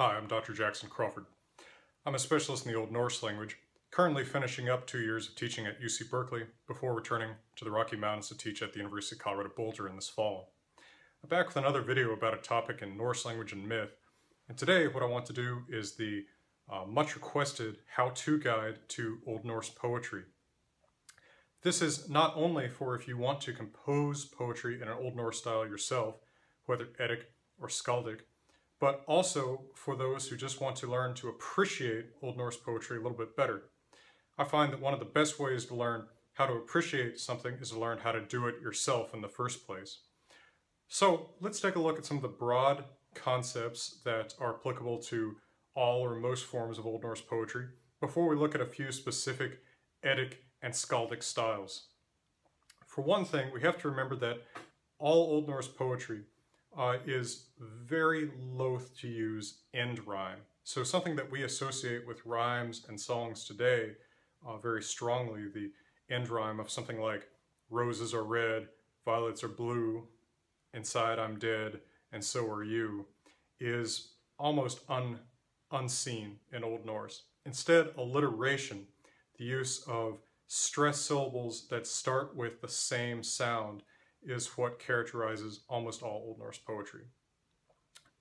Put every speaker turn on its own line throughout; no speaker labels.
Hi, I'm Dr. Jackson Crawford. I'm a specialist in the Old Norse language, currently finishing up two years of teaching at UC Berkeley before returning to the Rocky Mountains to teach at the University of Colorado Boulder in this fall. I'm back with another video about a topic in Norse language and myth, and today what I want to do is the uh, much requested how-to guide to Old Norse poetry. This is not only for if you want to compose poetry in an Old Norse style yourself, whether Eddic or Skaldic, but also for those who just want to learn to appreciate Old Norse poetry a little bit better. I find that one of the best ways to learn how to appreciate something is to learn how to do it yourself in the first place. So let's take a look at some of the broad concepts that are applicable to all or most forms of Old Norse poetry before we look at a few specific Eddic and Skaldic styles. For one thing, we have to remember that all Old Norse poetry uh, is very loath to use end rhyme. So something that we associate with rhymes and songs today uh, very strongly, the end rhyme of something like roses are red, violets are blue, inside I'm dead, and so are you, is almost un, unseen in Old Norse. Instead, alliteration, the use of stress syllables that start with the same sound, is what characterizes almost all Old Norse poetry.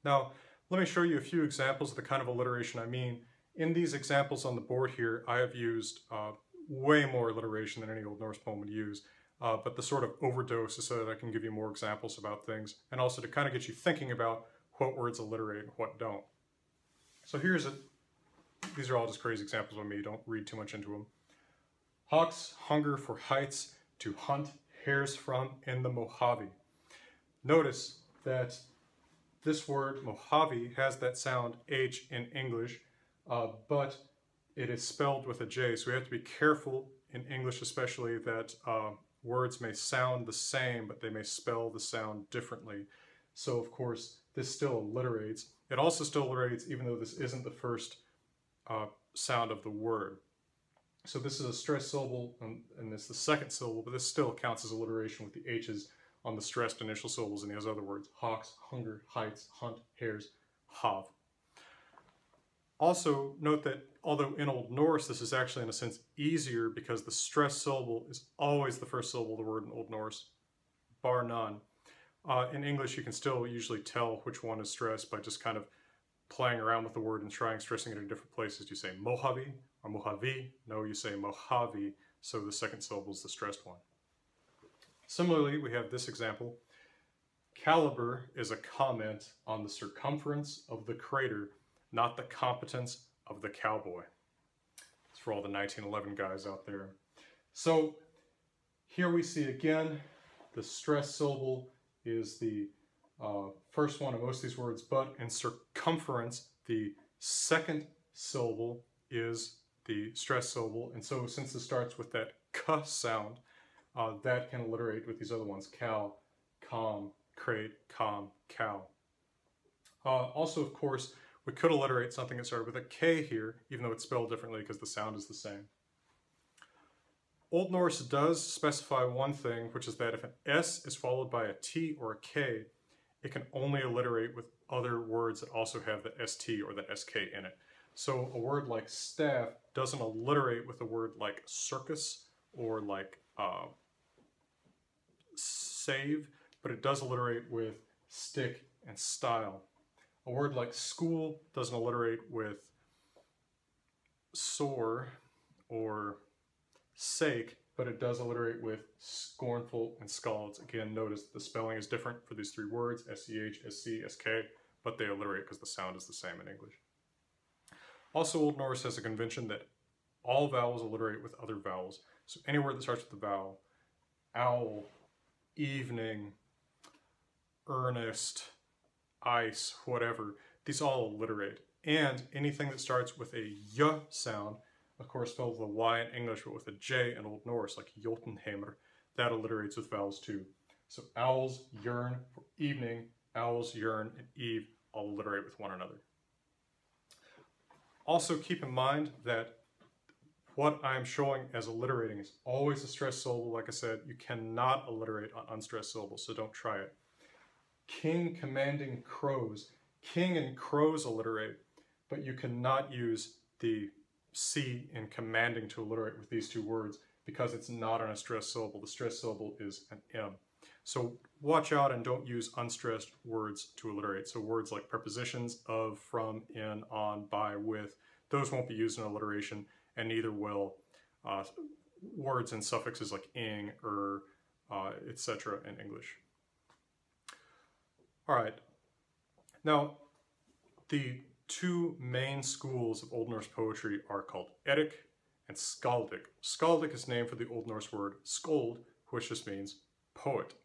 Now, let me show you a few examples of the kind of alliteration I mean. In these examples on the board here, I have used uh, way more alliteration than any Old Norse poem would use, uh, but the sort of overdose is so that I can give you more examples about things, and also to kind of get you thinking about what words alliterate and what don't. So here's a, these are all just crazy examples of me, don't read too much into them. Hawks hunger for heights to hunt hares from in the Mojave. Notice that this word Mojave has that sound H in English, uh, but it is spelled with a J, so we have to be careful in English especially that uh, words may sound the same, but they may spell the sound differently. So of course, this still alliterates. It also still alliterates even though this isn't the first uh, sound of the word. So this is a stressed syllable, and, and it's the second syllable, but this still counts as alliteration with the H's on the stressed initial syllables in these other words. Hawks, hunger, heights, hunt, hares, hav. Also, note that although in Old Norse this is actually in a sense easier because the stressed syllable is always the first syllable of the word in Old Norse, bar none. Uh, in English, you can still usually tell which one is stressed by just kind of playing around with the word and trying stressing it in different places. You say Mojave or Mojave. No, you say Mojave, so the second syllable is the stressed one. Similarly, we have this example. Caliber is a comment on the circumference of the crater, not the competence of the cowboy. It's for all the 1911 guys out there. So here we see again, the stress syllable is the uh, first one of most of these words, but in circumference, the second syllable is the stress syllable. And so since it starts with that k sound, uh, that can alliterate with these other ones, cow, calm, crate, calm, cow. Uh, also, of course, we could alliterate something that started with a K here, even though it's spelled differently because the sound is the same. Old Norse does specify one thing, which is that if an S is followed by a T or a K, it can only alliterate with other words that also have the ST or the SK in it. So a word like staff doesn't alliterate with a word like circus or like uh, save, but it does alliterate with stick and style. A word like school doesn't alliterate with sore or sake, but it does alliterate with scornful and skalds. Again, notice the spelling is different for these three words, S-C-H, S-C, S-K, but they alliterate because the sound is the same in English. Also, Old Norse has a convention that all vowels alliterate with other vowels. So any word that starts with the vowel, owl, evening, earnest, ice, whatever, these all alliterate. And anything that starts with a y sound, of course spelled with a y in English, but with a j in Old Norse, like Jotunheimr, that alliterates with vowels too. So owls yearn for evening, owls yearn and eve all alliterate with one another. Also keep in mind that what I'm showing as alliterating is always a stressed syllable. Like I said, you cannot alliterate on unstressed syllables, so don't try it. King commanding crows. King and crows alliterate. but you cannot use the C in commanding to alliterate with these two words because it's not on a stressed syllable. The stressed syllable is an M. So watch out and don't use unstressed words to alliterate. So words like prepositions of, from, in, on, by, with, those won't be used in alliteration and neither will uh, words and suffixes like ing, er, uh, etc. in English. All right. Now, the two main schools of Old Norse poetry are called Eddic and Skaldic. Skaldic is named for the Old Norse word skald, which just means poet.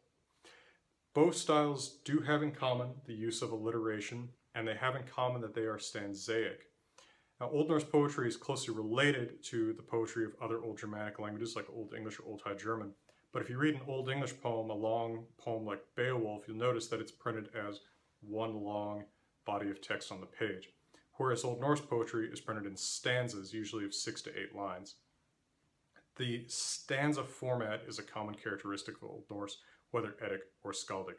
Both styles do have in common the use of alliteration, and they have in common that they are stanzaic. Now, Old Norse poetry is closely related to the poetry of other Old Germanic languages like Old English or Old High German. But if you read an Old English poem, a long poem like Beowulf, you'll notice that it's printed as one long body of text on the page, whereas Old Norse poetry is printed in stanzas, usually of six to eight lines. The stanza format is a common characteristic of Old Norse, whether Eddic or Skaldic.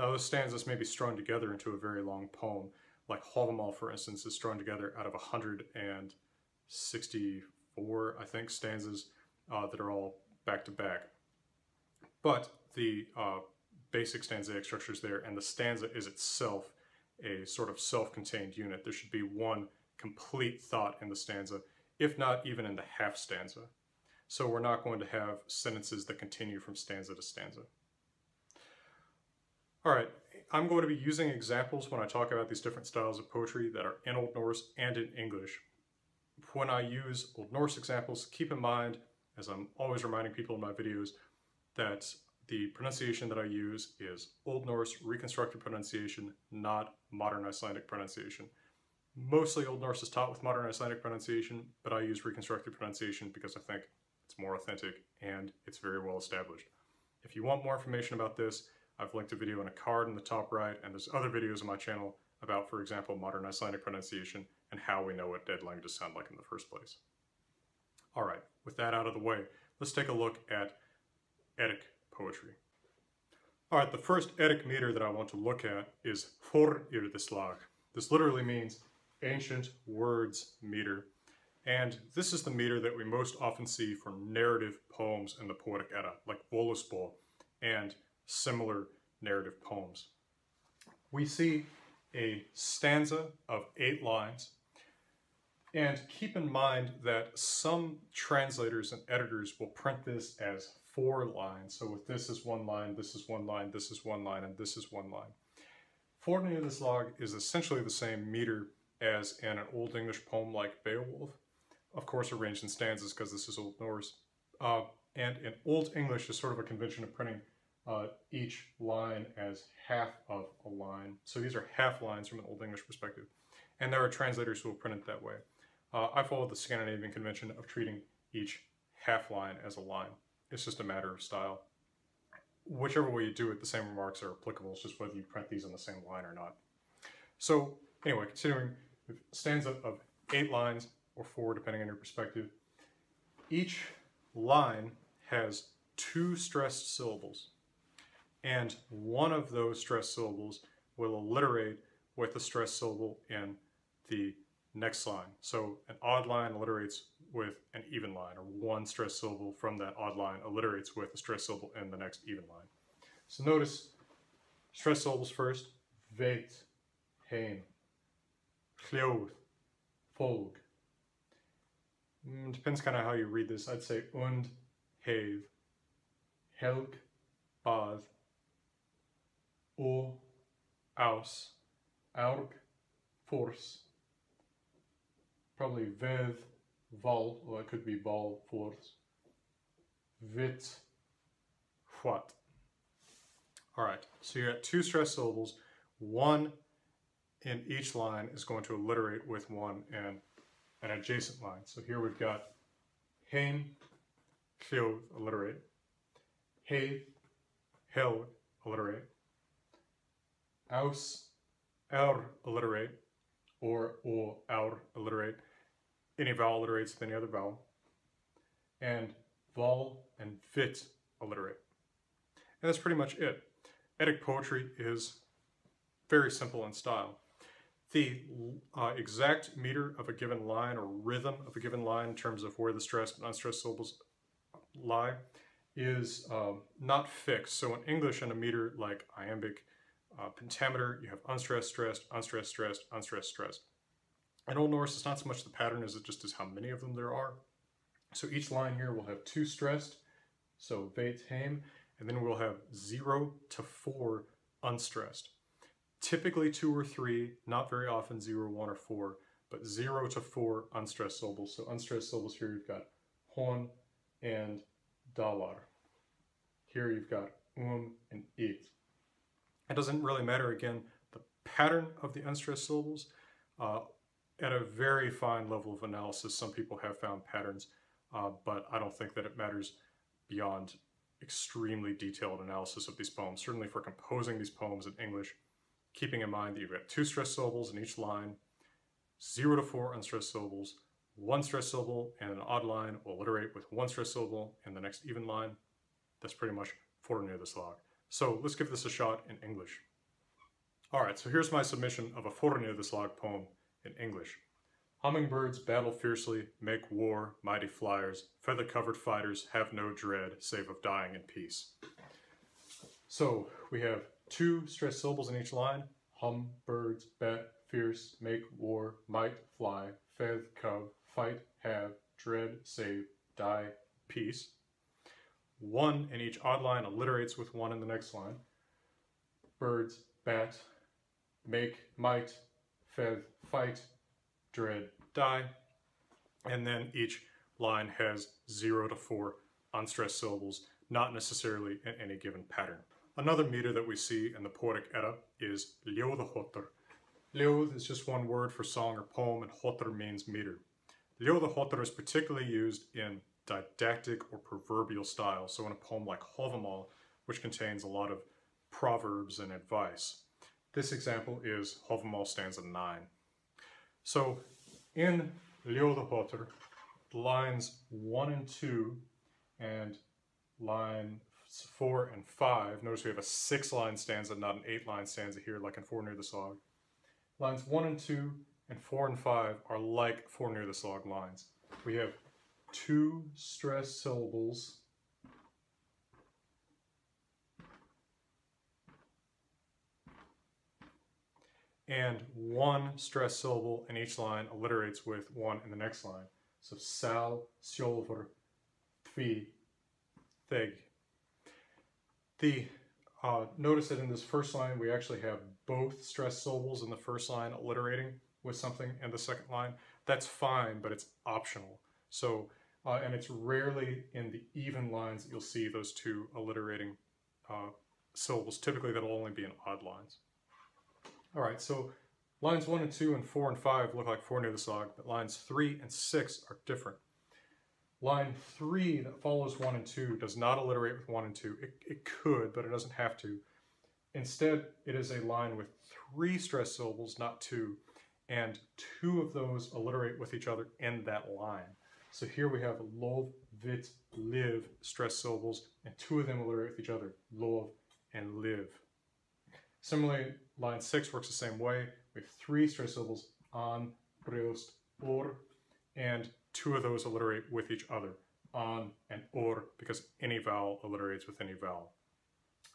Now those stanzas may be strung together into a very long poem, like Havamal, for instance, is strung together out of 164, I think, stanzas uh, that are all back to back. But the uh, basic stanzaic structure is there, and the stanza is itself a sort of self-contained unit. There should be one complete thought in the stanza, if not even in the half stanza. So we're not going to have sentences that continue from stanza to stanza. All right, I'm going to be using examples when I talk about these different styles of poetry that are in Old Norse and in English. When I use Old Norse examples, keep in mind, as I'm always reminding people in my videos, that the pronunciation that I use is Old Norse reconstructed pronunciation, not modern Icelandic pronunciation. Mostly Old Norse is taught with modern Icelandic pronunciation, but I use reconstructed pronunciation because I think it's more authentic and it's very well established. If you want more information about this, I've linked a video in a card in the top right, and there's other videos on my channel about, for example, modern Icelandic pronunciation and how we know what dead languages sound like in the first place. All right, with that out of the way, let's take a look at Eddic poetry. All right, the first Eddic meter that I want to look at is Fornyrðislag. This literally means ancient words meter. And this is the meter that we most often see for narrative poems in the Poetic Edda, like Völuspá and similar narrative poems. We see a stanza of eight lines, and keep in mind that some translators and editors will print this as four lines. So with this is one line, this is one line, this is one line, and this is one line. Fornyrðislag is essentially the same meter as in an Old English poem like Beowulf, of course arranged in stanzas because this is Old Norse. Uh, and in Old English is sort of a convention of printing uh, each line as half of a line. So these are half lines from an Old English perspective. And there are translators who will print it that way. Uh, I follow the Scandinavian convention of treating each half line as a line. It's just a matter of style. Whichever way you do it, the same remarks are applicable. It's just whether you print these on the same line or not. So anyway, considering stanza of eight lines or four, depending on your perspective, each line has two stressed syllables and one of those stressed syllables will alliterate with the stressed syllable in the next line. So an odd line alliterates with an even line, or one stressed syllable from that odd line alliterates with a stressed syllable in the next even line. So notice stressed syllables first. Veit, heim, hljóð, fólk. Mm, depends kind of how you read this. I'd say und, have, helg, bað, o, aus, aurg, force. Probably ved, vol, or it could be vol, force. Vit, what. All right, so you got two stressed syllables. One in each line is going to alliterate with one in an adjacent line. So here we've got heim, hljóð, alliterate. Hey, hell, alliterate aus, our alliterate, or or, our alliterate. Any vowel alliterates with any other vowel. And vol and fit alliterate. And that's pretty much it. Eddic poetry is very simple in style. The uh, exact meter of a given line or rhythm of a given line in terms of where the stressed and unstressed syllables lie is um, not fixed. So in English, in a meter like iambic uh, pentameter, you have unstressed, stressed, unstressed, stressed, unstressed, stressed. In Old Norse, it's not so much the pattern as it just is how many of them there are. So each line here will have two stressed, so veit heim, and then we'll have zero to four unstressed. Typically two or three, not very often zero, one, or four, but zero to four unstressed syllables. So unstressed syllables here you've got hon and dalar. Here you've got um and it. It doesn't really matter, again, the pattern of the unstressed syllables. Uh, at a very fine level of analysis, some people have found patterns, uh, but I don't think that it matters beyond extremely detailed analysis of these poems. Certainly for composing these poems in English, keeping in mind that you've got two stressed syllables in each line, zero to four unstressed syllables, one stressed syllable and an odd line will alliterate with one stressed syllable in the next even line. That's pretty much fornyrðislag. So let's give this a shot in English. All right, so here's my submission of a fornyrðislag poem in English. Hummingbirds battle fiercely, make war, mighty flyers, feather-covered fighters have no dread save of dying in peace. So we have two stressed syllables in each line. Hum, birds, bat, fierce, make war, might, fly, feth, cub, fight, have, dread, save, die, peace. One in each odd line alliterates with one in the next line. Birds, bat, make, might, feth, fight, dread, die. And then each line has zero to four unstressed syllables, not necessarily in any given pattern. Another meter that we see in the Poetic Edda is ljóðaháttr. Ljóð is just one word for song or poem, and háttr means meter. Ljóðaháttr is particularly used in didactic or proverbial style, so in a poem like Hávamál, which contains a lot of proverbs and advice. This example is Hávamál stanza 9. So in Ljóðaháttr, lines 1 and 2 and line 4 and 5, notice we have a 6 line stanza, not an 8 line stanza here like in Fornyrðislag. Lines 1 and 2 and 4 and 5 are like Fornyrðislag lines. We have two stressed syllables and one stressed syllable in each line alliterates with one in the next line. So sal, sjolver, tvi, theg. The uh, notice that in this first line we actually have both stressed syllables in the first line alliterating with something in the second line. That's fine, but it's optional. So, uh, and it's rarely in the even lines that you'll see those two alliterating uh, syllables. Typically that'll only be in odd lines. All right, so lines one and two and four and five look like fornyrðislag, but lines three and six are different. Line three that follows one and two does not alliterate with one and two. It, it could, but it doesn't have to. Instead, it is a line with three stressed syllables, not two, and two of those alliterate with each other in that line. So here we have lov, vit, live stressed syllables, and two of them alliterate with each other, lov and live. Similarly, line six works the same way. We have three stressed syllables, on, briost, or, and two of those alliterate with each other, on and or, because any vowel alliterates with any vowel.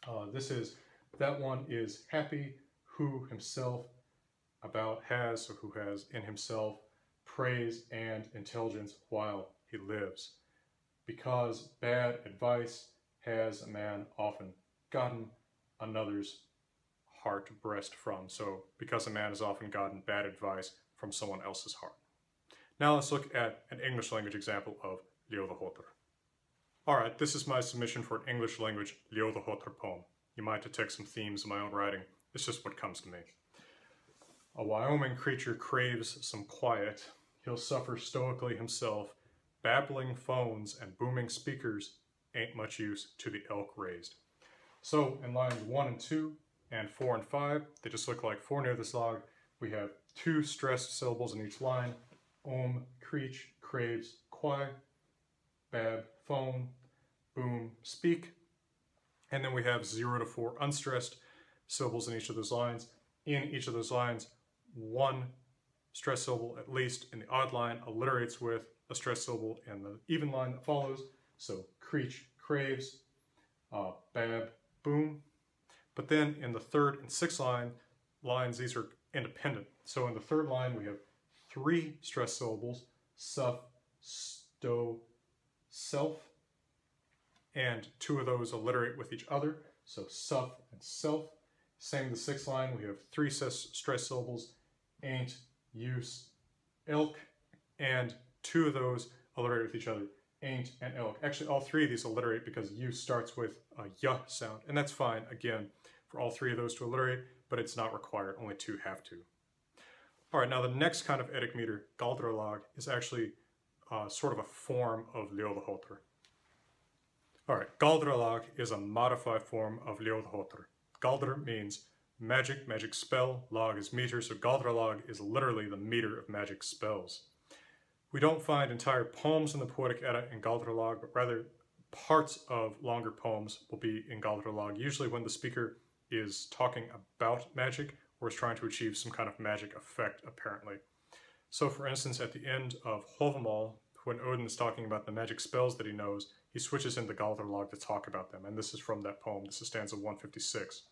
Uh, this is, that one is happy, who himself, about has, so who has in himself, praise and intelligence while he lives. Because bad advice has a man often gotten another's heart breast from. So because a man has often gotten bad advice from someone else's heart. Now let's look at an English language example of Ljóðaháttr. Alright, this is my submission for an English language Ljóðaháttr poem. You might detect some themes in my own writing. It's just what comes to me. A Wyoming creature craves some quiet. He'll suffer stoically himself. Babbling phones and booming speakers ain't much use to the elk raised. So in lines one and two, and 4 and 5. They just look like fornyrðislag. We have two stressed syllables in each line. Om, creech, craves, quai, bab, phone, boom, speak. And then we have 0 to 4 unstressed syllables in each of those lines. In each of those lines, one stress syllable at least in the odd line alliterates with a stress syllable in the even line that follows. So creech, craves, uh, bab, boom. But then in the third and sixth line lines, these are independent. So in the third line, we have three stress syllables, suff, sto, self, and two of those alliterate with each other. So suff and self. Same the sixth line, we have three stress syllables, ain't, use, ilk, and two of those alliterate with each other, ain't and ilk. Actually, all three of these alliterate because use starts with a a y sound, and that's fine, again, for all three of those to alliterate, but it's not required, only two have to. All right, now the next kind of Eddic meter, galdralag, is actually uh, sort of a form of Ljóðháttr. All right, galdralag is a modified form of Ljóðháttr. Galdr means magic, magic spell, log is meter, so galdralag is literally the meter of magic spells. We don't find entire poems in the Poetic Edda in Galdralag, but rather parts of longer poems will be in Galdralag, usually when the speaker is talking about magic or is trying to achieve some kind of magic effect, apparently. So for instance, at the end of Havamal, when Odin is talking about the magic spells that he knows, he switches into Galdralag to talk about them, and this is from that poem. This is stanza 156.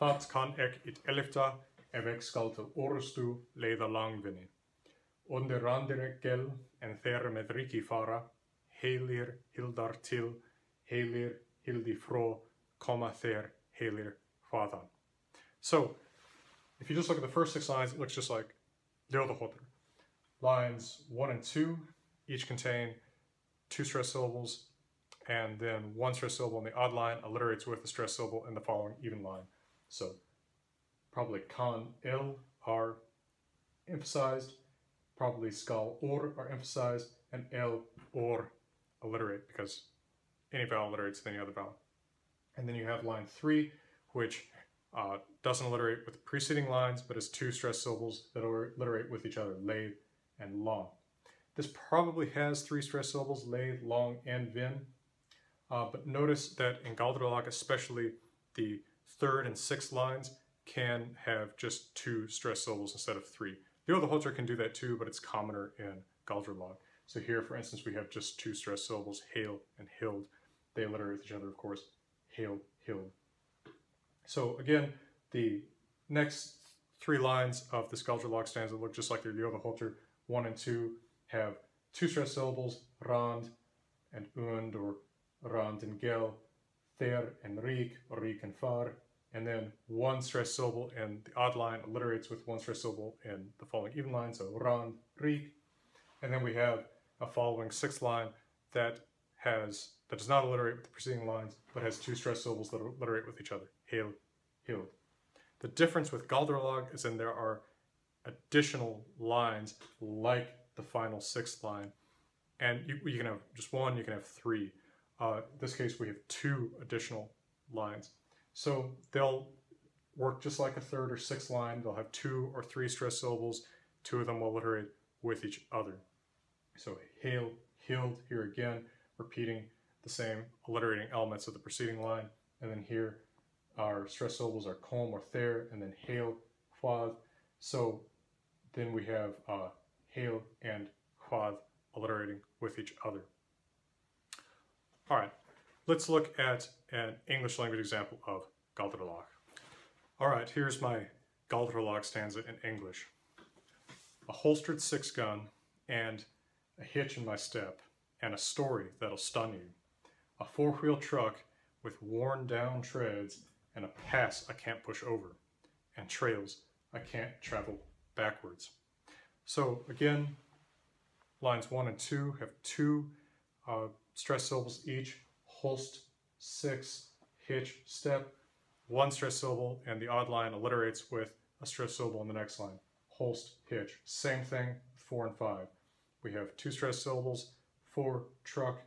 That kan ek it elfta evek skalte orustu leida langvinni. Under randere gel en þeir med riki fara, heilir hildar til, heilir hildi frå, koma þeir heilir hvaðan. So, if you just look at the first six lines, it looks just like Ljóðháttr. Lines one and two each contain two stress syllables, and then one stress syllable in the odd line alliterates with the stress syllable in the following even line. So probably kan il are emphasized, probably skal or are emphasized, and L or alliterate because any vowel alliterates with any other vowel. And then you have line three, which uh, doesn't alliterate with the preceding lines, but has two stressed syllables that alliterate with each other, lathe and long. This probably has three stressed syllables, lathe, long, and vin. Uh, but notice that in Galdralag, especially the third and sixth lines can have just two stress syllables instead of three. Ljóðháttr can do that too, but it's commoner in Galdralag. So here, for instance, we have just two stress syllables, hail and hild. They alliterate with each other, of course, hail, hild. So again, the next three lines of this Galdralag stanza look just like their Ljóðháttr. One and two have two stress syllables, rand and und, or rand and gel, ther and rik, or rik and far, and then one stress syllable and the odd line alliterates with one stress syllable in the following even line, so rand, rik, and then we have a following sixth line that has that does not alliterate with the preceding lines, but has two stress syllables that alliterate with each other, hail, hild. The difference with Galdralag is in there are additional lines like the final sixth line. And you, you can have just one, you can have three. Uh, in this case, we have two additional lines. So they'll work just like a third or sixth line. They'll have two or three stress syllables. Two of them will alliterate with each other. So hail, hild, here again, repeating the same alliterating elements of the preceding line. And then here, our stress syllables are com or ther, and then hail, quad. So then we have uh, hail and quad alliterating with each other. All right, let's look at an English language example of Galdralag. All right, here's my Galdralag stanza in English. A holstered six gun and a hitch in my step and a story that'll stun you. A four-wheel truck with worn down treads and a pass I can't push over and trails I can't travel backwards. So again, lines one and two have two uh, stress syllables each, holst, six, hitch, step, one stress syllable, and the odd line alliterates with a stress syllable in the next line. Holst, hitch. Same thing, four and five. We have two stress syllables, four, truck,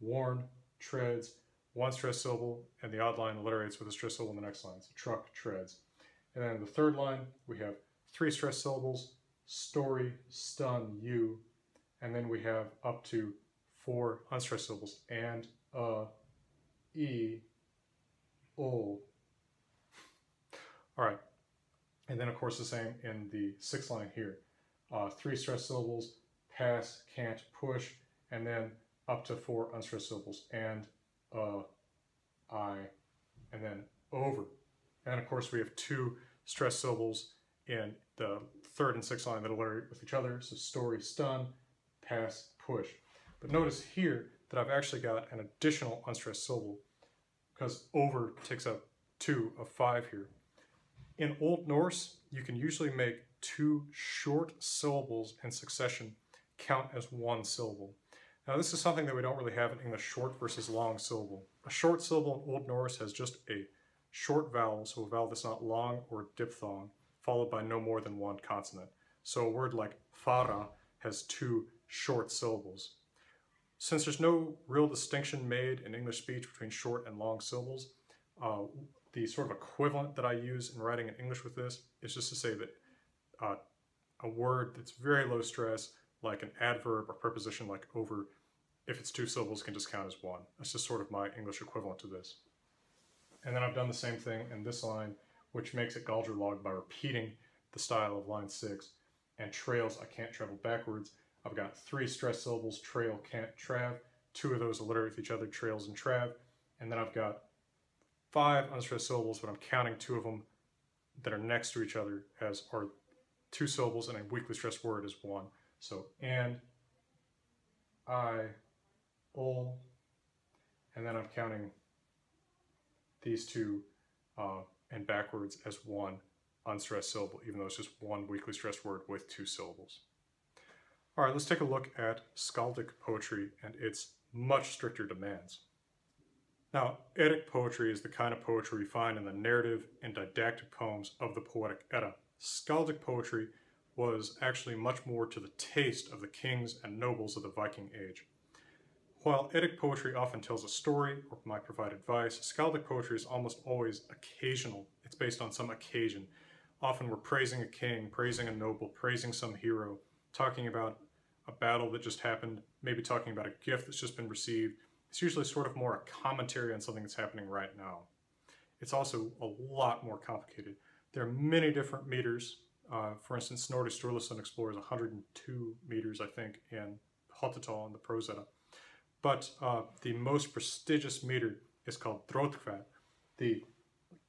worn, treads, one stress syllable, and the odd line alliterates with a stress syllable in the next line. So truck, treads. And then the third line, we have three stress syllables, story, stun, you, and then we have up to four unstressed syllables, and, uh, e, o. All right, And then of course the same in the sixth line here. Uh, three stressed syllables, pass, can't, push, and then up to four unstressed syllables, and, uh, I, and then over. And of course we have two stressed syllables in the third and sixth line that alliterate with each other. So story, stun, pass, push. But notice here that I've actually got an additional unstressed syllable because over takes up two of five here. In Old Norse, you can usually make two short syllables in succession count as one syllable. Now this is something that we don't really have in English, short versus long syllable. A short syllable in Old Norse has just a short vowel, so a vowel that's not long or diphthong, followed by no more than one consonant. So a word like fara has two short syllables. Since there's no real distinction made in English speech between short and long syllables, uh, the sort of equivalent that I use in writing in English with this is just to say that uh, a word that's very low stress, like an adverb or preposition like over, if it's two syllables, can just count as one. That's just sort of my English equivalent to this. And then I've done the same thing in this line, which makes it Galdralag by repeating the style of line six. And trails, I can't travel backwards. I've got three stress syllables, trail, can't, trav. Two of those alliterate with each other, trails and trav. And then I've got five unstressed syllables, but I'm counting two of them that are next to each other as are two syllables and a weakly stressed word is one. So and, I, ol, and then I'm counting these two uh, and backwards as one unstressed syllable, even though it's just one weakly stressed word with two syllables. All right, let's take a look at skaldic poetry and its much stricter demands. Now, Eddic poetry is the kind of poetry we find in the narrative and didactic poems of the Poetic Edda. Skaldic poetry was actually much more to the taste of the kings and nobles of the Viking Age. While Eddic poetry often tells a story or might provide advice, Skaldic poetry is almost always occasional. It's based on some occasion. Often we're praising a king, praising a noble, praising some hero, talking about a battle that just happened, maybe talking about a gift that's just been received, it's usually sort of more a commentary on something that's happening right now. It's also a lot more complicated. There are many different meters. Uh, for instance, Snorri Sturluson explores 102 meters, I think, in Háttatal in the Prose Edda. But uh, the most prestigious meter is called Dróttkvætt, the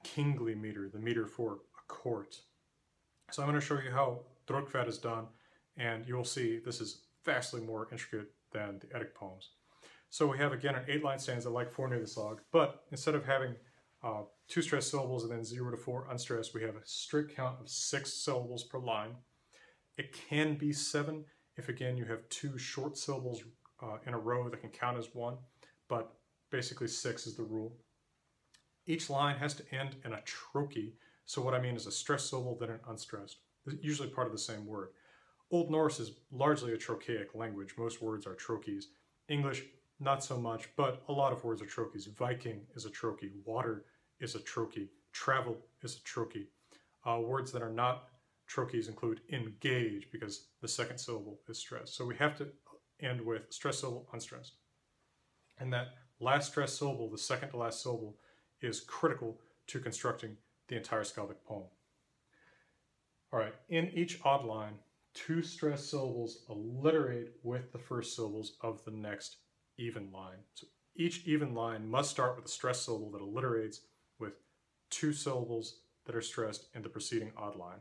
kingly meter, the meter for a court. So I'm going to show you how Dróttkvætt is done, and you'll see this is vastly more intricate than the Eddic poems. So we have again an eight line stanza like fornyrðislag, but instead of having uh, two stressed syllables and then zero to four unstressed, we have a strict count of six syllables per line. It can be seven if again you have two short syllables uh, in a row that can count as one, but basically six is the rule. Each line has to end in a trochee, so what I mean is a stressed syllable then an unstressed, usually part of the same word. Old Norse is largely a trochaic language. Most words are trochees. English not so much, but a lot of words are trochees. Viking is a trochee. Water is a trochee. Travel is a trochee. Uh, words that are not trochees include engage because the second syllable is stressed. So we have to end with stress syllable, unstressed. And that last stressed syllable, the second to last syllable, is critical to constructing the entire skaldic poem. All right, in each odd line, two stressed syllables alliterate with the first syllables of the next even line. So each even line must start with a stressed syllable that alliterates with two syllables that are stressed in the preceding odd line.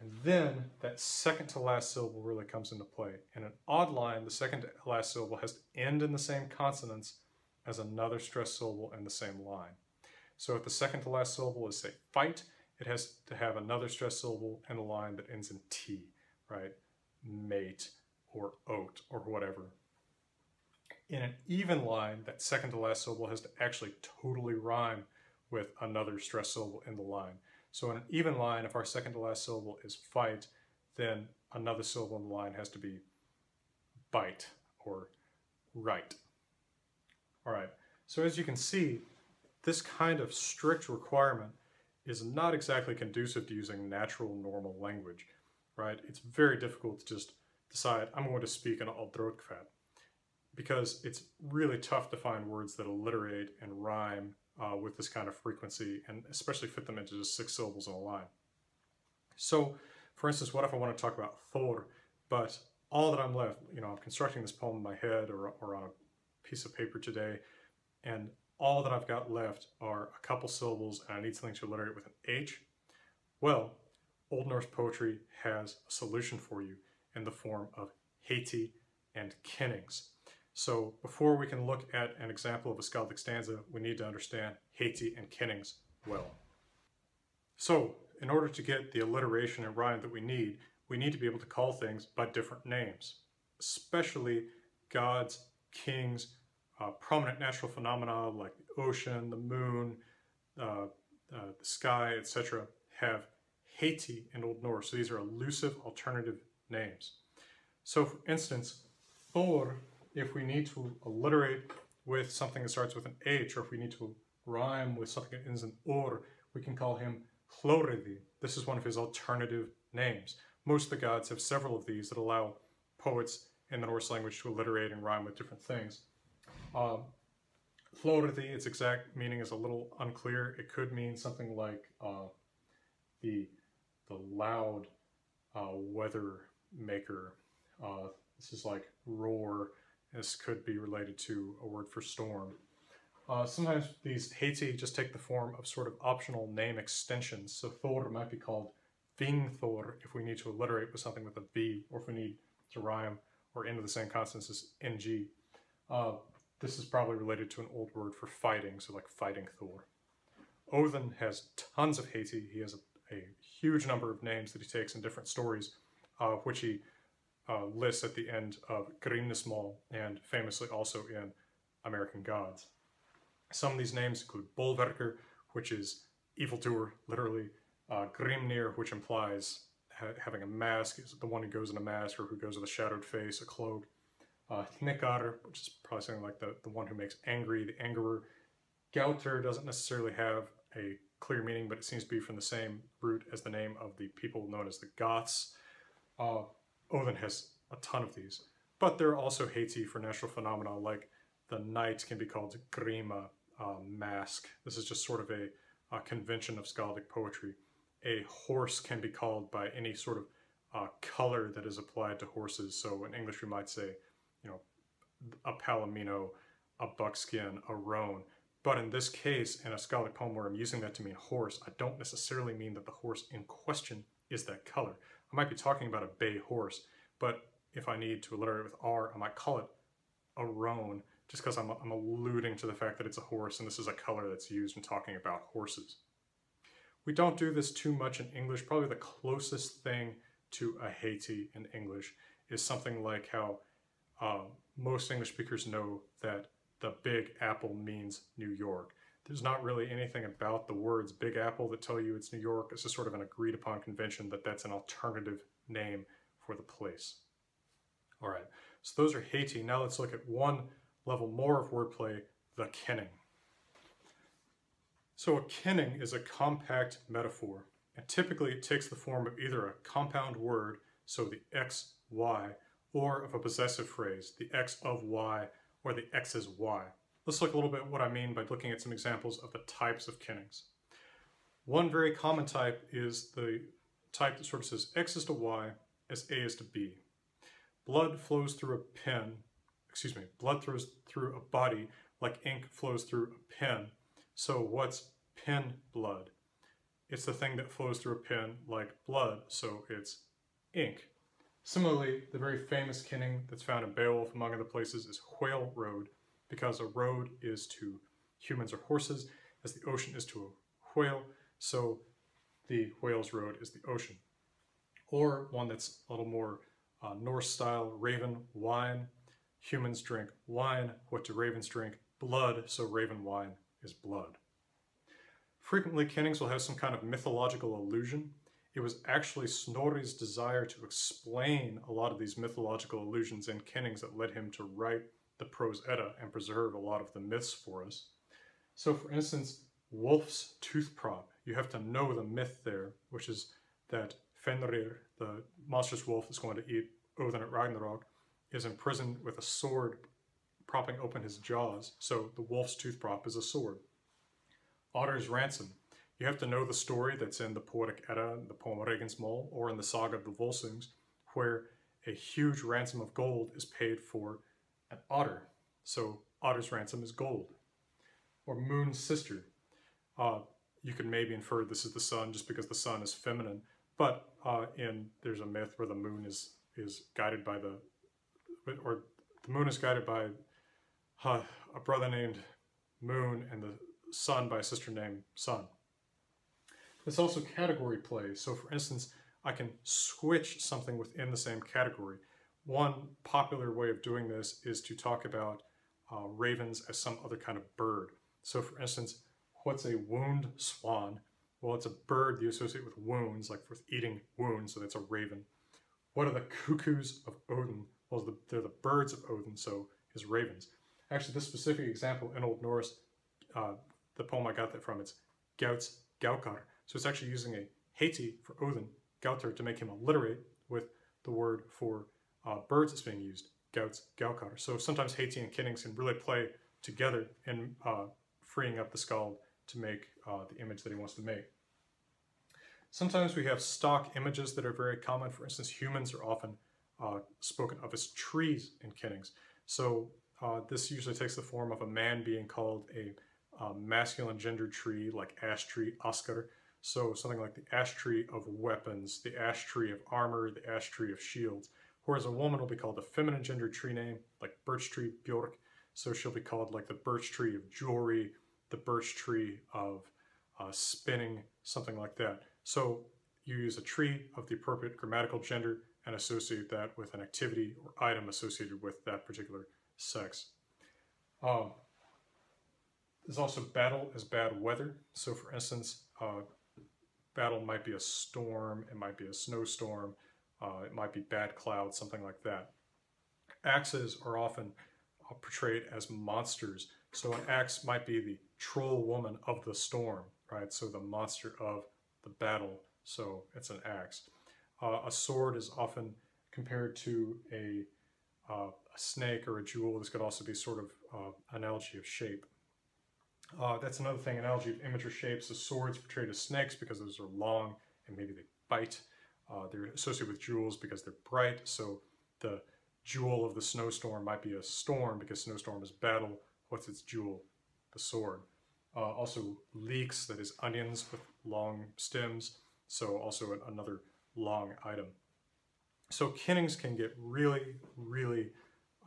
And then that second to last syllable really comes into play. In an odd line, the second to last syllable has to end in the same consonants as another stressed syllable in the same line. So if the second to last syllable is say fight, it has to have another stressed syllable and a line that ends in T, right? Mate or oat or whatever in an even line, that second to last syllable has to actually totally rhyme with another stress syllable in the line. So in an even line, if our second to last syllable is fight, then another syllable in the line has to be bite or right. All right, so as you can see, this kind of strict requirement is not exactly conducive to using natural normal language, right? It's very difficult to just decide, I'm going to speak in Aldrotkvat because it's really tough to find words that alliterate and rhyme uh, with this kind of frequency and especially fit them into just six syllables in a line. So, for instance, what if I want to talk about Thor, but all that I'm left, you know, I'm constructing this poem in my head or, or on a piece of paper today, and all that I've got left are a couple syllables and I need something to alliterate with an H. Well, Old Norse poetry has a solution for you in the form of heiti and kennings. So before we can look at an example of a skaldic stanza, we need to understand heiti and kennings well. So in order to get the alliteration and rhyme that we need, we need to be able to call things by different names, especially gods, kings, uh, prominent natural phenomena like the ocean, the moon, uh, uh, the sky, etc., have heiti in Old Norse. So these are elusive alternative names. So for instance, Thor, if we need to alliterate with something that starts with an H, or if we need to rhyme with something that ends in or, we can call him Hloridi. This is one of his alternative names. Most of the gods have several of these that allow poets in the Norse language to alliterate and rhyme with different things. Um, its exact meaning is a little unclear. It could mean something like uh, the the loud uh, weather maker. Uh, this is like roar. This could be related to a word for storm. Uh, sometimes these heiti just take the form of sort of optional name extensions. So Thor might be called Thor if we need to alliterate with something with a V, or if we need to rhyme or end with the same consonants as ng. Uh, this is probably related to an old word for fighting, so like fighting Thor. Odin has tons of heiti. He has a, a, huge number of names that he takes in different stories, uh, which he uh, lists at the end of Grimnismal and famously also in American Gods. Some of these names include Bolverker, which is evildoer, literally. Uh, Grimnir, which implies ha having a mask, is the one who goes in a mask or who goes with a shadowed face, a cloak. Uh, which is probably something like the, the one who makes angry, the angerer. Gauter doesn't necessarily have a clear meaning, but it seems to be from the same root as the name of the people known as the Goths. Uh, Odin has a ton of these, but there are also heiti for natural phenomena like the night can be called grima, uh, mask. This is just sort of a, a, convention of skaldic poetry. A horse can be called by any sort of uh, color that is applied to horses. So in English we might say, you know, a palomino, a buckskin, a roan. But in this case, in a skaldic poem where I'm using that to mean horse, I don't necessarily mean that the horse in question is that color. I might be talking about a bay horse, but if I need to alliterate with R, I might call it a roan, just because I'm, I'm alluding to the fact that it's a horse and this is a color that's used in talking about horses. We don't do this too much in English. Probably the closest thing to a heiti in English is something like how uh, most English speakers know that the Big Apple means New York. There's not really anything about the words Big Apple that tell you it's New York. It's just sort of an agreed upon convention that that's an alternative name for the place. All right, so those are heiti. Now let's look at one level more of wordplay, the kenning. So a kenning is a compact metaphor, and typically it takes the form of either a compound word, so the x, y, or of a possessive phrase, the x of y, or the x is y. Let's look a little bit at what I mean by looking at some examples of the types of kennings. One very common type is the type that sort of says x is to y as a is to b. Blood flows through a pen excuse me, blood flows through a body like ink flows through a pen. So what's pen blood? It's the thing that flows through a pen like blood, so it's ink. Similarly, the very famous kenning that's found in Beowulf, among other places, is whale road, because a road is to humans or horses, as the ocean is to a whale, so the whale's road is the ocean. Or one that's a little more uh, Norse style, raven wine, Humans drink wine. What do ravens drink? Blood, so raven wine is blood. Frequently, kennings will have some kind of mythological allusion. It was actually Snorri's desire to explain a lot of these mythological allusions and kennings that led him to write the Prose Edda and preserve a lot of the myths for us. So for instance, Wolf's tooth prop, you have to know the myth there, which is that Fenrir, the monstrous wolf that's going to eat Odin at Ragnarok, is imprisoned with a sword propping open his jaws. So the wolf's tooth prop is a sword. Otter's Ransom. You have to know the story that's in the Poetic Edda, the poem Reginsmál, or in the Saga of the Volsungs, where a huge ransom of gold is paid for an otter. So Otter's ransom is gold. Or Moon's sister. Uh, you can maybe infer this is the sun just because the sun is feminine, but uh, in there's a myth where the moon is is guided by the or the moon is guided by uh, a brother named Moon and the sun by a sister named Sun. It's also category play. So for instance, I can switch something within the same category. One popular way of doing this is to talk about uh, ravens as some other kind of bird. So for instance, what's a wound swan? Well, it's a bird you associate with wounds, like with eating wounds, so that's a raven. What are the cuckoos of Odin? Well, they're the birds of Odin, so his ravens. Actually, this specific example in Old Norse, uh, the poem I got that from, it's Gauts Gaukar. So it's actually using a heiti for Odin, Gautr, to make him alliterate with the word for uh, birds that's being used, Gauts Gaukar. So sometimes heiti and kennings can really play together in uh, freeing up the skald to make uh, the image that he wants to make. Sometimes we have stock images that are very common. For instance, humans are often uh, spoken of as trees in kennings. So uh, this usually takes the form of a man being called a uh, masculine gender tree like ash tree, askr. So something like the ash tree of weapons, the ash tree of armor, the ash tree of shields. Whereas a woman will be called a feminine gender tree name like birch tree, Bjork. So she'll be called like the birch tree of jewelry, the birch tree of uh, spinning, something like that. So you use a tree of the appropriate grammatical gender and associate that with an activity or item associated with that particular sex. Um, there's also battle as bad weather. So for instance, uh, battle might be a storm, it might be a snowstorm, uh, it might be bad clouds, something like that. Axes are often uh, portrayed as monsters. So an axe might be the troll woman of the storm, right? So the monster of the battle. So it's an axe. Uh, a sword is often compared to a, uh, a, snake or a jewel. This could also be sort of uh, analogy of shape. Uh, that's another thing, analogy of or shapes. The swords portrayed as snakes because those are long and maybe they bite. Uh, they're associated with jewels because they're bright. So the jewel of the snowstorm might be a storm because snowstorm is battle. What's its jewel? The sword. Uh, also leeks, that is onions with long stems. So also an, another long item. So kennings can get really, really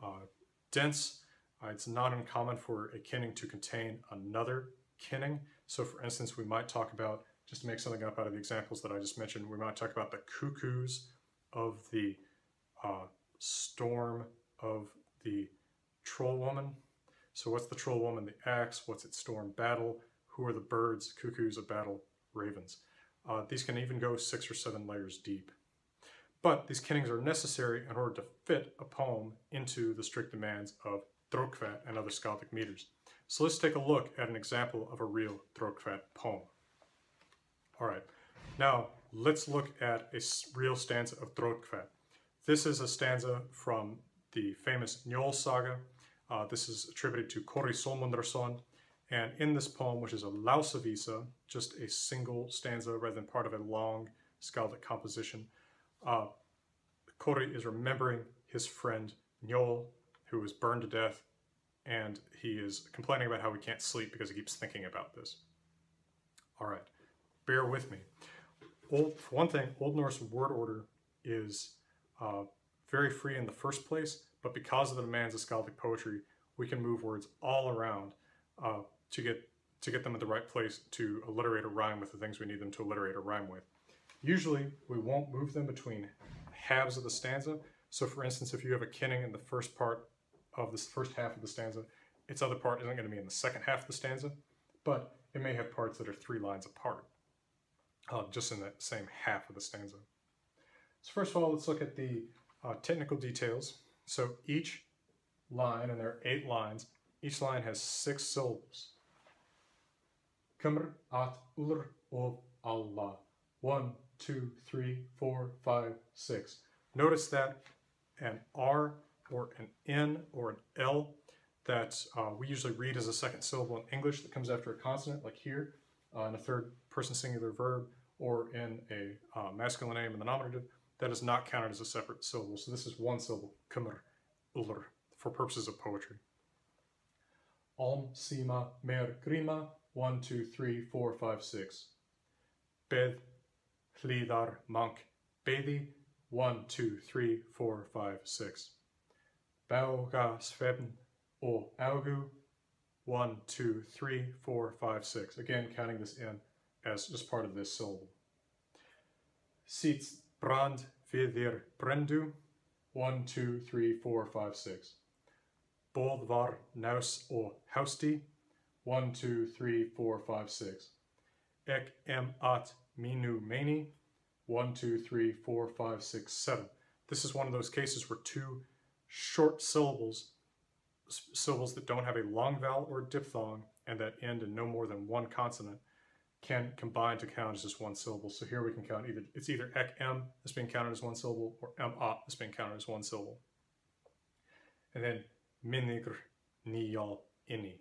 uh, dense uh, it's not uncommon for a kenning to contain another kenning. So for instance, we might talk about, just to make something up out of the examples that I just mentioned, we might talk about the cuckoos of the uh, storm of the troll woman. So what's the troll woman? The axe. What's its storm battle? Who are the birds, cuckoos of battle, ravens? Uh, these can even go six or seven layers deep. But these kennings are necessary in order to fit a poem into the strict demands of dróttkvætt and other skaldic meters. So let's take a look at an example of a real dróttkvætt poem. All right, now let's look at a real stanza of dróttkvætt. This is a stanza from the famous Njáls saga. Uh, this is attributed to Kári Sölmundarson. And in this poem, which is a lausavísa, just a single stanza rather than part of a long skaldic composition, uh, Kári is remembering his friend Njáll, who was burned to death, and he is complaining about how he can't sleep because he keeps thinking about this. All right, bear with me. Old, for one thing, Old Norse word order is uh, very free in the first place, but because of the demands of skaldic poetry, we can move words all around uh, to get to get them at the right place to alliterate or rhyme with the things we need them to alliterate or rhyme with. Usually, we won't move them between halves of the stanza. So for instance, if you have a kenning in the first part of this first half of the stanza. Its other part isn't going to be in the second half of the stanza, but it may have parts that are three lines apart, uh, just in that same half of the stanza. So first of all, let's look at the uh, technical details. So each line, and there are eight lines, each line has six syllables. Kumr at ulr of Allah. One, two, three, four, five, six. Notice that an R or an N or an L that uh, we usually read as a second syllable in English that comes after a consonant, like here. uh, in a third person singular verb or in a uh, masculine name in the nominative, that is not counted as a separate syllable. So this is one syllable, kumr, ulr, for purposes of poetry. Alm, sima, mer, grima, one, two, three, four, five, six. Bed, hlidar, monk, bethi, one, two, three, four, five, six. Bauga, sveben, o augu, one, two, three, four, five, six. Again, counting this in as just part of this syllable. Sits brand vidir brendu, one, two, three, four, five, six. Bold var naus o hausti, one, two, three, four, five, six. Ek em at minu mani, one, two, three, four, five, six, seven. This is one of those cases where two short syllables, syllables that don't have a long vowel or diphthong and that end in no more than one consonant, can combine to count as just one syllable. So here we can count either, it's either ek m that's being counted as one syllable or m a that's being counted as one syllable. And then minigr niyal ini.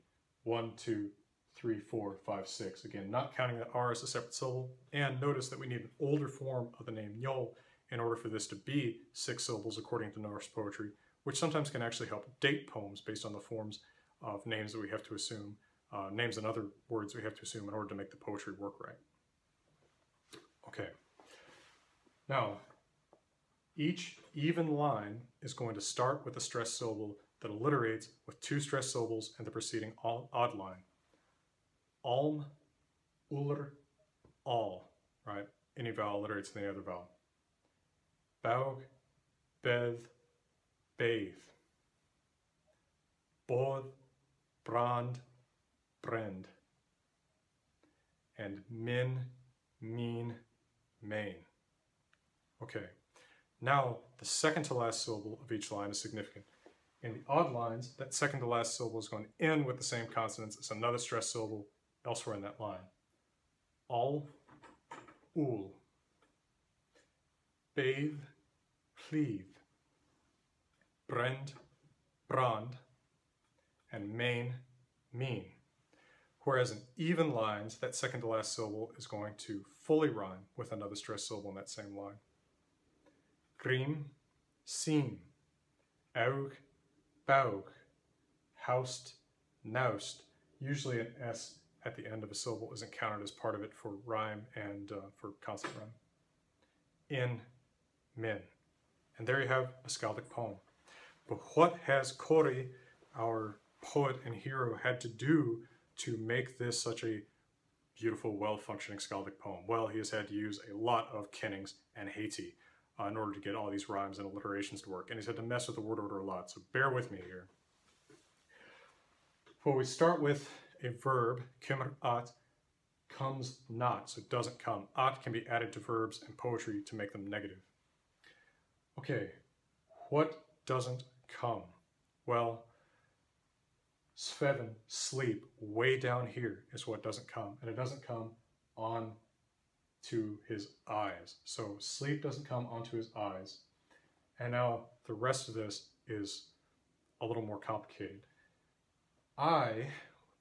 One, two, three, four, five, six. Again, not counting that R as a separate syllable. And notice that we need an older form of the name Njáll in order for this to be six syllables according to Norse poetry, which sometimes can actually help date poems based on the forms of names that we have to assume, uh, names and other words we have to assume in order to make the poetry work right. Okay. Now, each even line is going to start with a stressed syllable that alliterates with two stressed syllables and the preceding odd line. Alm, uller, all, right? Any vowel alliterates in the other vowel. Baug, beth, bathe. Bod, brand, brand. And min, mean, main. Okay, now the second to last syllable of each line is significant. In the odd lines, that second to last syllable is going to end with the same consonants as another stressed syllable elsewhere in that line. All, ul. Bathe, cleave. Brend, brand. And main, mean. Whereas in even lines, that second to last syllable is going to fully rhyme with another stressed syllable in that same line. Grim, seam. Aug, baug, haust, naust. Usually an S at the end of a syllable isn't counted as part of it for rhyme and uh, for consonant rhyme. In, min. And there you have a skaldic poem. But what has Kári, our poet and hero, had to do to make this such a beautiful, well-functioning skaldic poem? Well, he has had to use a lot of kennings and heiti uh, in order to get all these rhymes and alliterations to work. And he's had to mess with the word order a lot, so bear with me here. Well, we start with a verb, kumr at, comes not, so it doesn't come. At can be added to verbs in poetry to make them negative. Okay, what doesn't come? Well, Sveven, sleep, way down here is what doesn't come. And it doesn't come on to his eyes. So sleep doesn't come onto his eyes. And now the rest of this is a little more complicated. I,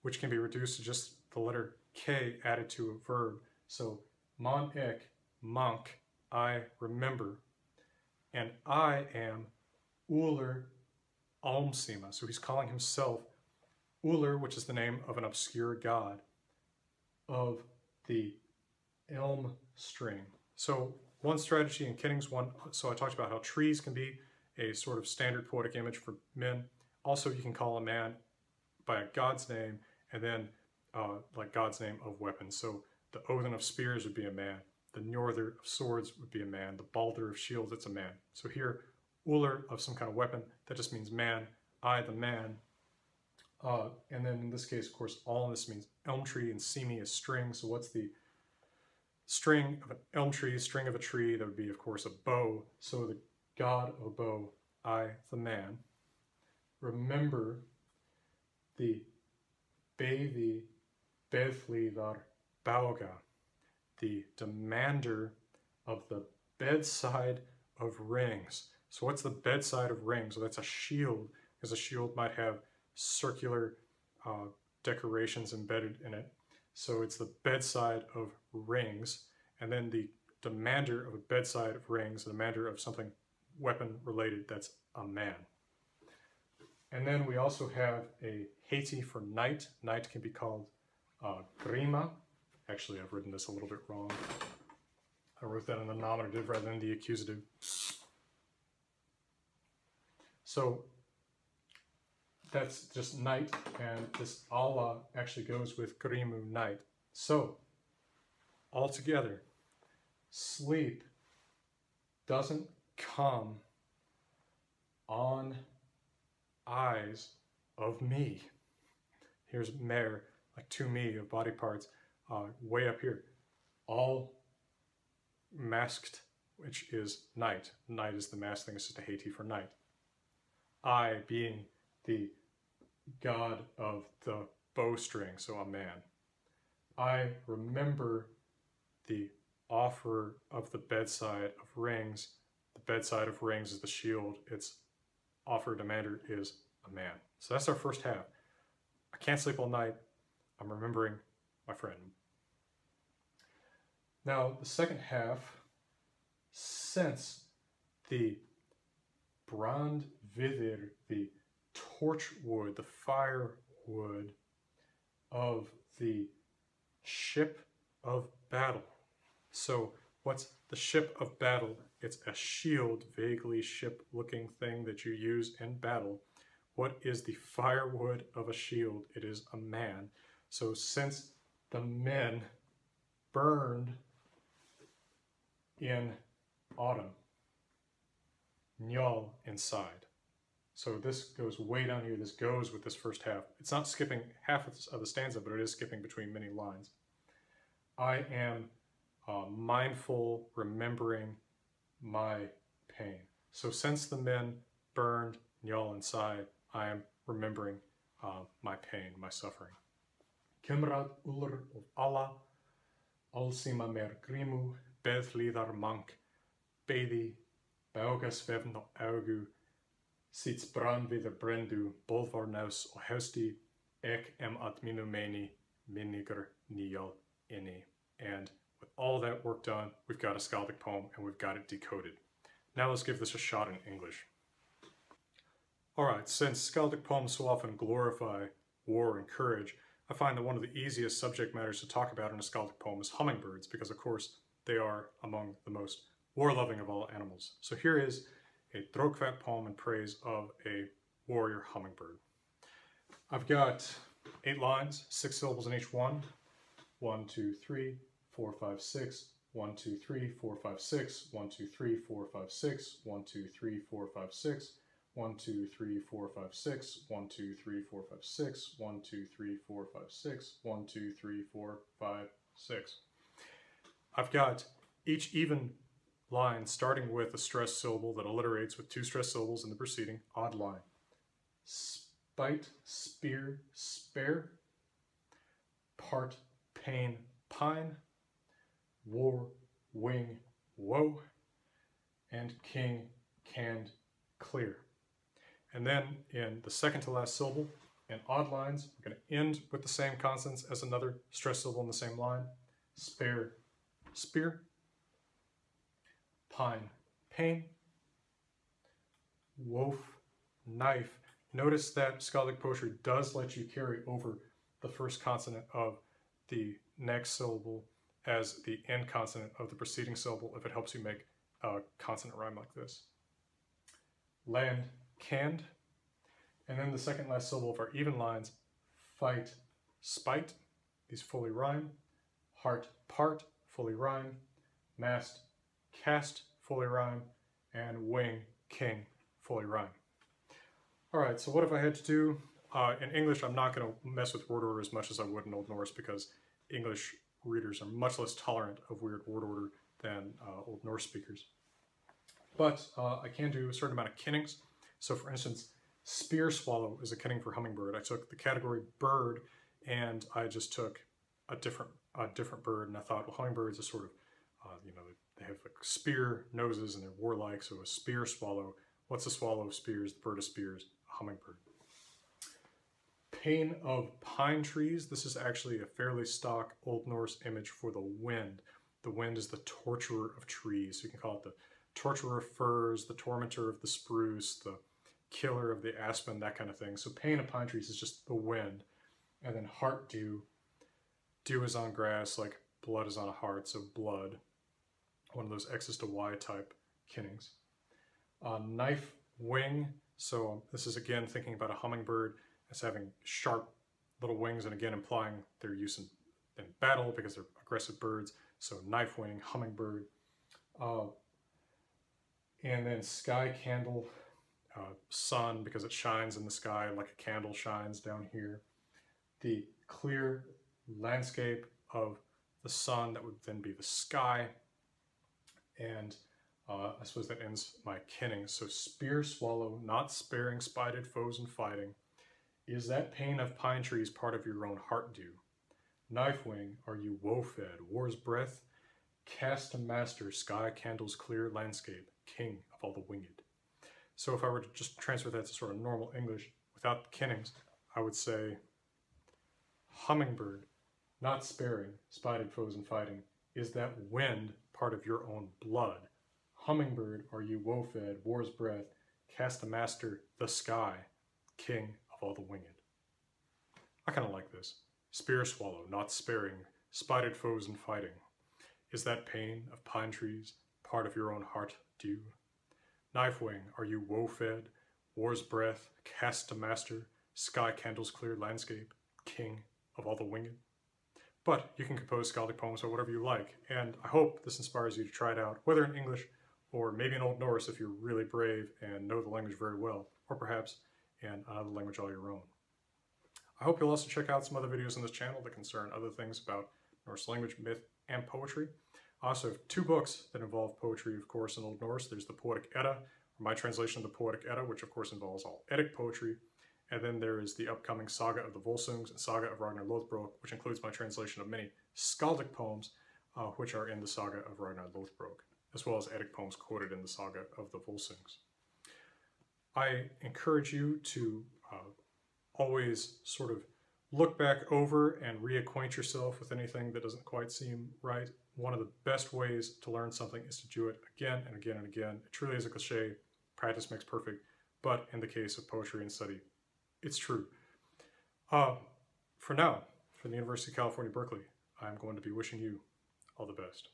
which can be reduced to just the letter K added to a verb. So mon ek, monk, I remember. And I am Ullr Almsima. So he's calling himself Ullr, which is the name of an obscure god of the elm string. So one strategy in Kenning's one, so I talked about how trees can be a sort of standard poetic image for men. Also, you can call a man by a god's name and then uh, like God's name of weapons. So the Odin of spears would be a man. The Njordr of swords would be a man. The Balder of shields, it's a man. So here, Ullr of some kind of weapon, that just means man. I, the man. Uh, and then in this case, of course, all this means elm tree and simi is string. So what's the string of an elm tree, string of a tree, that would be, of course, a bow. So the god of a bow, I, the man. Remember the Bevi Bethlivar Bauga, the demander of the bedside of rings. So what's the bedside of rings? Well, that's a shield, because a shield might have circular uh, decorations embedded in it. So it's the bedside of rings, and then the demander of a bedside of rings, the demander of something weapon related, that's a man. And then we also have a heiti for night. Night can be called uh, grima. Actually, I've written this a little bit wrong. I wrote that in the nominative rather than the accusative. So that's just night, and this Allah actually goes with Karimu night. So, altogether, sleep doesn't come on eyes of me. Here's mare, like to me of body parts, uh, way up here. All masked, which is night. Night is the masked thing, it's just a heiti for night. I being the god of the bowstring, so a man. I remember the offer of the bedside of rings. The bedside of rings is the shield. Its offer demander is a man. So that's our first half. I can't sleep all night. I'm remembering my friend. Now, the second half, since the brand vidir, the torchwood, the firewood of the ship of battle. So, what's the ship of battle? It's a shield, vaguely ship looking thing that you use in battle. What is the firewood of a shield? It is a man. So, since the men burned in autumn, Nyal inside. So this goes way down here. This goes with this first half. It's not skipping half of the stanza, but it is skipping between many lines. I am uh, mindful, remembering my pain. So since the men burned Nyal inside, I am remembering uh, my pain, my suffering. Kimrad ulr of Allah, alsima mer grimu, bedlidar mank, vevno augu, sits vider brendu, bolvarnaus o hausti, ek em at minumeni, miniger nial inni. And with all that work done, we've got a skaldic poem and we've got it decoded. Now let's give this a shot in English. Alright, since skaldic poems so often glorify war and courage, I find that one of the easiest subject matters to talk about in a skaldic poem is hummingbirds, because of course they are among the most war-loving of all animals. So here is a dróttkvætt poem in praise of a warrior hummingbird. I've got eight lines, six syllables in each one. One, two, three, four, five, six. One, two, three, four, five, six. One, two, three, four, five, six. One, two, three, four, five, six. One, two, three, four, five, six. One, two, three, four, five, six. One, two, three, four, five, six. One, two, three, four, five, six. I've got each even line starting with a stressed syllable that alliterates with two stressed syllables in the preceding odd line. Spite, spear, spare. Part, pain, pine. War, wing, woe. And king, canned, clear. And then in the second to last syllable, in odd lines, we're going to end with the same consonants as another stressed syllable in the same line. Spare, spear pine, pain, wolf, knife. Notice that Skaldic poetry does let you carry over the first consonant of the next syllable as the end consonant of the preceding syllable if it helps you make a consonant rhyme like this. Land, canned, and then the second last syllable of our even lines, fight, spite, these fully rhyme, heart, part, fully rhyme, mast, cast, fully rhyme, and wing, king, fully rhyme. All right, so what if I had to do? Uh, in English, I'm not going to mess with word order as much as I would in Old Norse because English readers are much less tolerant of weird word order than uh, Old Norse speakers. But uh, I can do a certain amount of kennings. So for instance, spear swallow is a kenning for hummingbird. I took the category bird and I just took a different a different bird and I thought, well, hummingbirds are sort of, uh, you know, they have like spear noses and they're warlike. So a spear swallow. What's a swallow of spears? The bird of spears. A hummingbird. Pain of pine trees. This is actually a fairly stock Old Norse image for the wind. The wind is the torturer of trees. So you can call it the torturer of firs, the tormentor of the spruce, the killer of the aspen, that kind of thing. So pain of pine trees is just the wind. And then heart dew. Dew is on grass, like blood is on a heart, so blood. One of those X's to Y type kennings. Uh, knife wing. So this is again thinking about a hummingbird as having sharp little wings and again implying their use in, in battle because they're aggressive birds. So knife wing, hummingbird. Uh, and then sky candle, uh, sun because it shines in the sky like a candle shines down here. The clear landscape of the sun that would then be the sky. And uh, I suppose that ends my kenning. So spear swallow, not sparing spited foes and fighting. Is that pain of pine trees part of your own heart dew? Knife wing, are you woe-fed, war's breath? Cast master, sky candles clear landscape, king of all the winged. So if I were to just transfer that to sort of normal English without kennings, I would say hummingbird, not sparing, spited foes and fighting. Is that wind part of your own blood? Hummingbird, are you woe-fed, war's breath? Cast to master, the sky, king of all the winged. I kind of like this. Spear swallow, not sparing, spited foes in fighting. Is that pain of pine trees part of your own heart dew? Knife wing, are you woe-fed, war's breath, cast to master, sky candles clear landscape, king of all the winged? But you can compose skaldic poems or whatever you like, and I hope this inspires you to try it out, whether in English or maybe in Old Norse if you're really brave and know the language very well, or perhaps in another language all your own. I hope you'll also check out some other videos on this channel that concern other things about Norse language, myth, and poetry. I also have two books that involve poetry, of course, in Old Norse. There's the Poetic Edda, my translation of the Poetic Edda, which of course involves all Eddic poetry. And then there is the upcoming Saga of the Volsungs and Saga of Ragnar Lothbrok, which includes my translation of many skaldic poems, uh, which are in the Saga of Ragnar Lothbrok, as well as Eddic poems quoted in the Saga of the Volsungs. I encourage you to uh, always sort of look back over and reacquaint yourself with anything that doesn't quite seem right. One of the best ways to learn something is to do it again and again and again. It truly is a cliche, practice makes perfect, but in the case of poetry and study, it's true. Uh, for now, from the University of California, Berkeley, I'm going to be wishing you all the best.